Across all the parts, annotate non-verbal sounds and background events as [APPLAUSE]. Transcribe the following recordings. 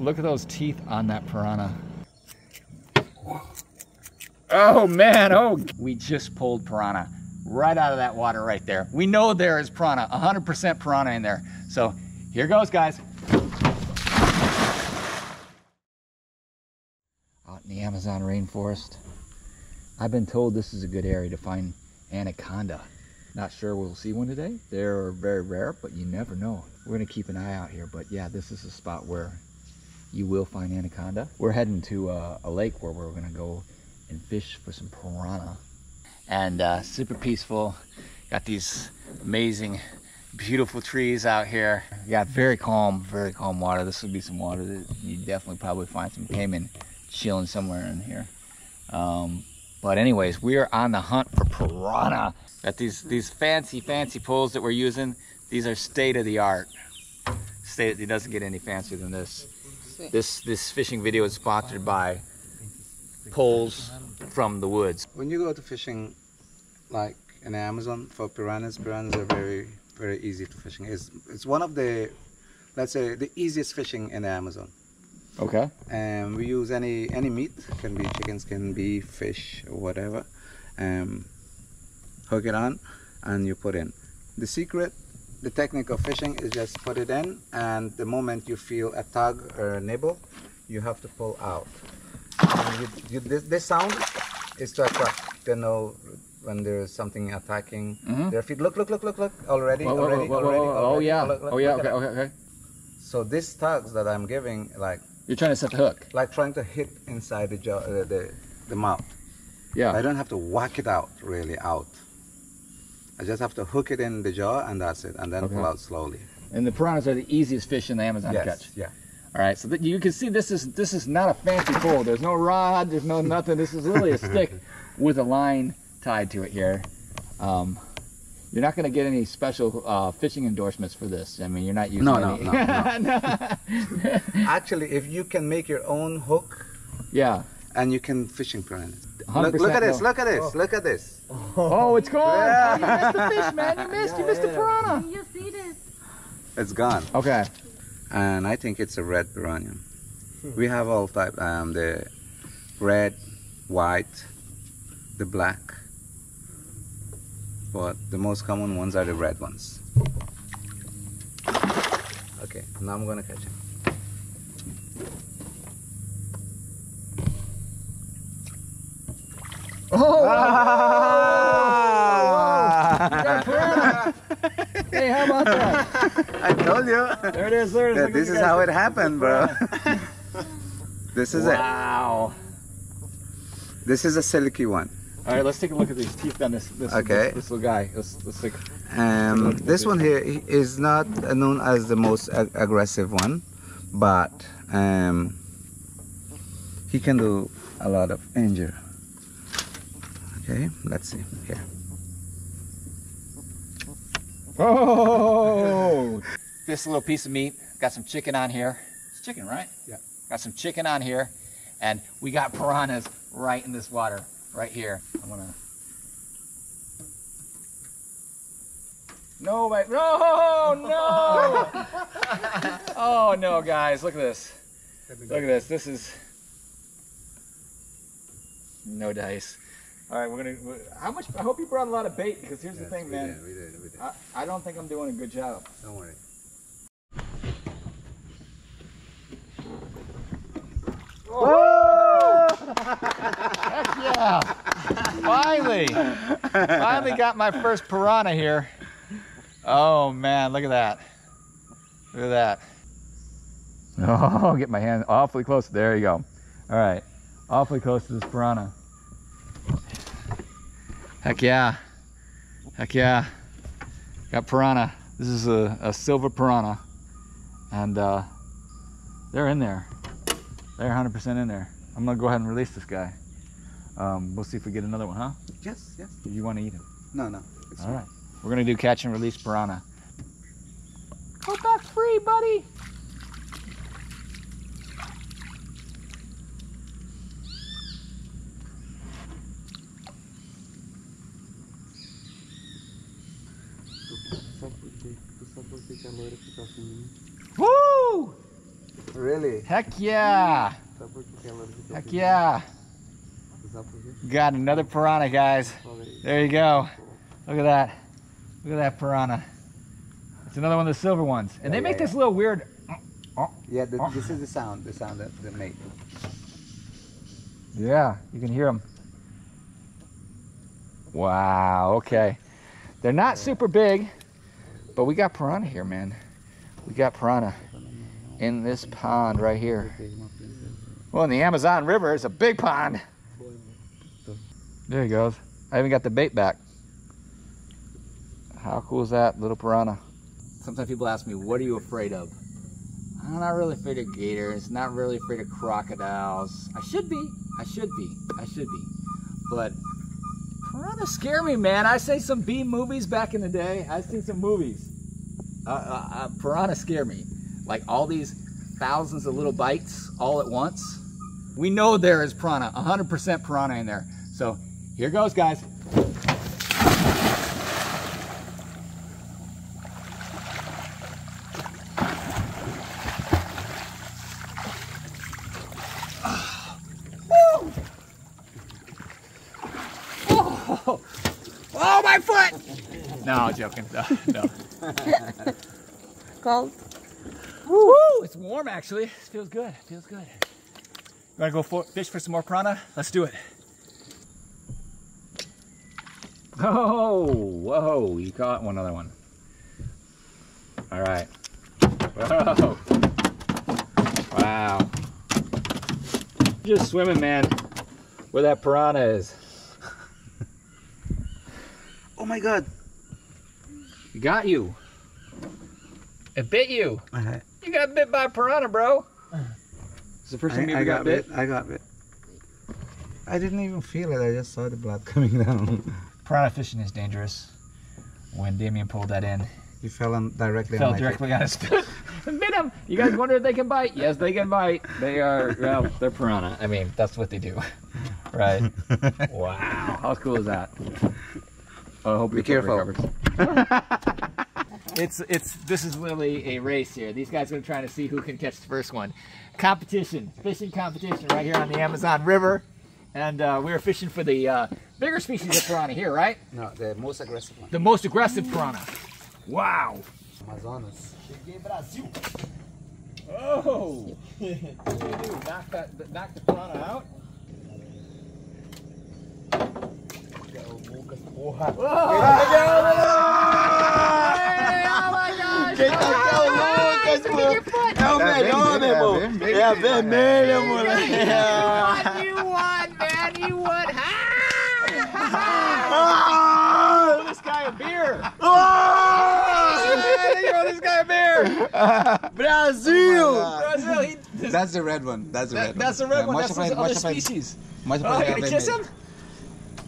Look at those teeth on that piranha. Oh man, oh. We just pulled piranha right out of that water right there. We know there is piranha, 100% piranha in there. So here goes, guys. Out in the Amazon rainforest. I've been told this is a good area to find anaconda. Not sure we'll see one today. They're very rare, but you never know. We're gonna keep an eye out here, but yeah, this is a spot where you will find anaconda. We're heading to uh, a lake where we're gonna go and fish for some piranha. And uh, super peaceful. Got these amazing, beautiful trees out here. Got very calm, very calm water. This would be some water that you definitely probably find some caiman chilling somewhere in here. Um, but anyways, we are on the hunt for piranha. Got these these fancy, fancy poles that we're using. These are state of the art. State it doesn't get any fancier than this. This this fishing video is sponsored by poles from the woods. When you go to fishing, like in the Amazon for piranhas, piranhas are very very easy to fishing. It's it's one of the let's say the easiest fishing in the Amazon. Okay. And we use any any meat, can be chickens, can be fish or whatever. Um, hook it on, and you put in. The secret, the technique of fishing is just put it in, and the moment you feel a tug or a nibble, you have to pull out. And you, you, this, this sound is to attract. They know when there's something attacking Mhm. their feet. Look, look, look, look, look! Already, Whoa, already, whoa, whoa, already, whoa. Oh yeah. Look, look, Oh yeah. Okay. Okay. Okay. So these tugs that I'm giving, like You're trying to set the hook. like trying to hit inside the jaw, uh, the the mouth. Yeah. I don't have to whack it out really out. I just have to hook it in the jaw and that's it, and then Okay. pull out slowly. And the piranhas are the easiest fish in the Amazon to catch. yeah. All right, so that you can see this is this is not a fancy pole. There's no rod. There's no nothing. This is really a [LAUGHS] stick with a line tied to it here. Um, you're not going to get any special uh, fishing endorsements for this. I mean, you're not using No, no, any. no, no. [LAUGHS] Actually, if you can make your own hook yeah. and you can fishing piranhas. 100% Look, look at this! no. Look at this! Look at this! Oh, it's gone. Oh, you missed the fish, man. You missed. You missed the piranha. You see this? It's gone, Okay. and I think it's a red piranha. We have all type, um, the red, white, the black, but the most common ones are the red ones. Okay, now I'm gonna catch him. Oh. Ah! got a piranha. hey, how about that? I told you. There it is. There it is. this is how it happened, bro. [LAUGHS] this is Wow. it. Wow. This is a silky one. All right, let's take a look at these teeth on this this, Okay. this, this little guy. Let's let's take. Um, this one here is not known as the most ag- aggressive one, but um, he can do a lot of injury. Okay, let's see here. Oh! this little piece of meat got some chicken on here. It's chicken, right? Yeah. Got some chicken on here, and we got piranhas right in this water, right here. I'm gonna. No, wait, no, no! [LAUGHS] oh no, guys, look at this. Look at this. This is no dice. All right, we're gonna. How much? I hope you brought a lot of bait because here's the thing, man. we did, we did. I, I don't think I'm doing a good job. Don't worry. Heck yeah! Finally, finally got my first piranha here. Oh man, look at that! Look at that! [LAUGHS] Oh, get my hand awfully close. There you go. All right, awfully close to this piranha. Heck yeah! Heck yeah! Got piranha. This is a, a silver piranha, and uh, they're in there. They're 100% in there. I'm gonna go ahead and release this guy. Um, we'll see if we get another one, huh? Yes, yes. You want to eat him? No, no. It's All right. We're gonna do catch and release piranha. Go back free, buddy. Woo! Really? Heck yeah! Sabe por que que ela ficou Heck yeah! Sabe por quê? Got another piranha, guys. There you go. Look at that. Look at that piranha. It's another one of the silver ones. And they make yeah, this little weird. Yeah, the, this is the sound, the sound that they make. Yeah, you can hear them. Wow, okay. They're not super big, but we got piranha here, man. We got piranha in this pond right here. Well, in the Amazon River, it's a big pond. There he goes. I even got the bait back. How cool is that, little piranha? Sometimes people ask me, what are you afraid of? I'm not really afraid of gators, not really afraid of crocodiles. I should be, I should be, I should be. But piranha scare me, man. I say some B movies back in the day. I've seen some movies. Uh, uh, uh, piranha scare me. Like all these thousands of little bites all at once. We know there is piranha, 100% piranha in there. So here goes, guys. Oh, [SIGHS] oh my foot! No, I'm joking. No, no. [LAUGHS] Cold. Woo! It's warm actually. It feels good. It Feels good. You wanna go for, fish for some more piranha? Let's do it. Oh, whoa! You caught one other one. All right. Whoa! Wow. Just swimming, man. Where that piranha is. Oh my god! It got you. It bit you. I, You got bit by a piranha, bro. It's the first time you I ever got bit. I got bit. I didn't even feel it. I just saw the blood [LAUGHS] coming down. Piranha fishing is dangerous. When Damien pulled that in, He fell on directly fell on my directly on his [LAUGHS] foot bit him. You guys wonder if they can bite? Yes, they can bite. They are, well, they're piranha. I mean, that's what they do. [LAUGHS] Right? Wow. How cool is that? I hope Be your foot careful. recovers. [LAUGHS] it's, it's, this is literally a race here. These guys are trying to see who can catch the first one. Competition, fishing competition right here on the Amazon River. And uh, we were fishing for the uh, bigger species of piranha here, right? no, the most aggressive one. The most aggressive piranha. Wow. Amazonas. Oh! do [LAUGHS] do? Knock, that, knock the piranha out? Oh gosh! Quem tá aqui é o Lucas, pô. É o melhor, meu irmão. É a vermelha, moleque. [LAUGHS] You won, man! [LAUGHS] You won! Ah! Throw this guy a beer! Ah! This guy a beer! Brasil! Brazil, he, That's the red one. That's the that, red that's the one. red one. That's the other species. Mostra Oh, pra you ele a vermelha. him?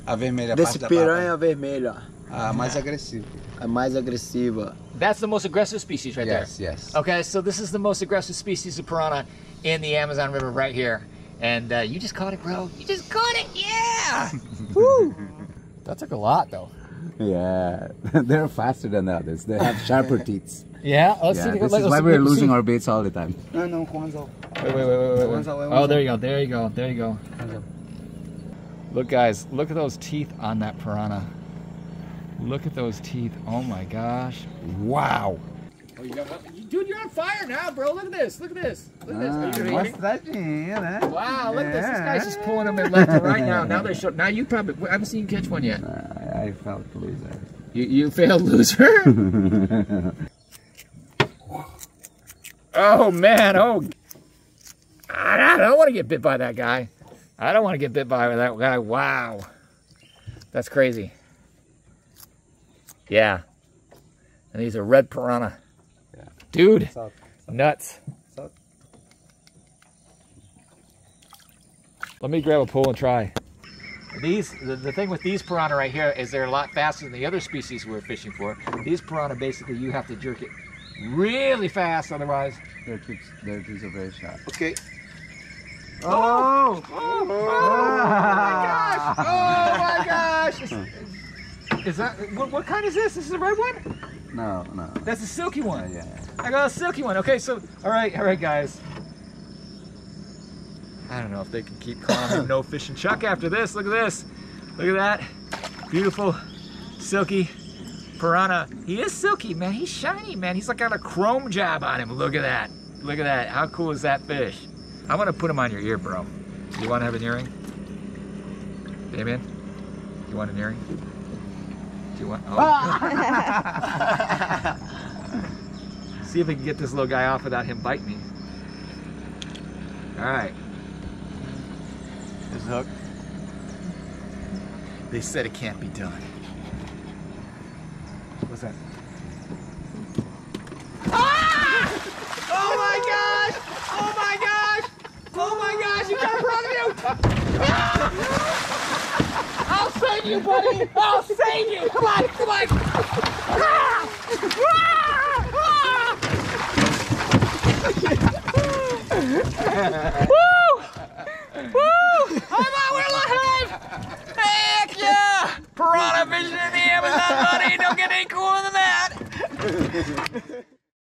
A vermelha, a Desse parte da piranha vermelha. A mais agressiva. A mais agressiva. That's the most aggressive species right there. Yes, yes. Okay, so this is the most aggressive species of piranha in the Amazon River right here. And uh, you just caught it, bro. You just caught it, yeah! [LAUGHS] Woo! That took a lot, though. Yeah, [LAUGHS] they're faster than the others. They have sharper teeth. Yeah, let's Yeah, see. this let's is why we're losing see. our baits all the time. No, no, com anzol. Wait, wait, wait, wait, wait, One's wait. out, Oh, there you go. There you go. There you go. Look, guys. Look at those teeth on that piranha. Look at those teeth. Oh my gosh. Wow. Oh, you got Dude, you're on fire now, bro. Look at this. Look at this. Look at this. Are you gonna eat it? Mostradinha. Wow, look at this. This guy's just pulling them in left and right now. Now they're showing. Now you probably. I haven't seen you catch one yet. I, I felt loser. You, you failed loser. [LAUGHS] oh man. Oh. I don't want to get bit by that guy. I don't want to get bit by that guy. Wow. That's crazy. Yeah. And these are red piranha. Yeah. Dude, Salt. nuts. Let me grab a pole and try. These, the, the thing with these piranha right here is they're a lot faster than the other species we're fishing for. These piranha, basically, you have to jerk it really fast, otherwise. Their teeth, their teeth are very sharp. Ok. Oh! oh! Oh, my gosh! Oh my gosh! [LAUGHS] Is, that, what, what kind is this? This is the red one? No, no. That's a silky one. Yeah, yeah. I got a silky one. Okay, so, all right, all right, guys. I don't know if they can keep calling him [COUGHS] No Fishing Chuck after this. Look at this. Look at that. Beautiful, silky piranha. He is silky, man. He's shiny, man. He's like got a chrome job on him. Look at that. Look at that. How cool is that fish? I'm gonna put him on your ear, bro. You wanna have an earring? Damien? You want an earring? Do you want? Oh. [LAUGHS] See if we can get this little guy off without him biting me. All right. His hook. They said it can't be done. What's that? Ah! Oh my gosh! Oh my gosh! Oh my gosh! You got a problem! [LAUGHS] I'll ah! Save you, buddy! I'll save you! Come on! Come on! Ah! Ah! Woo! Woo! I thought we were live! Heck yeah! Piranha fishing in the Amazon, buddy! Don't get any cooler than that!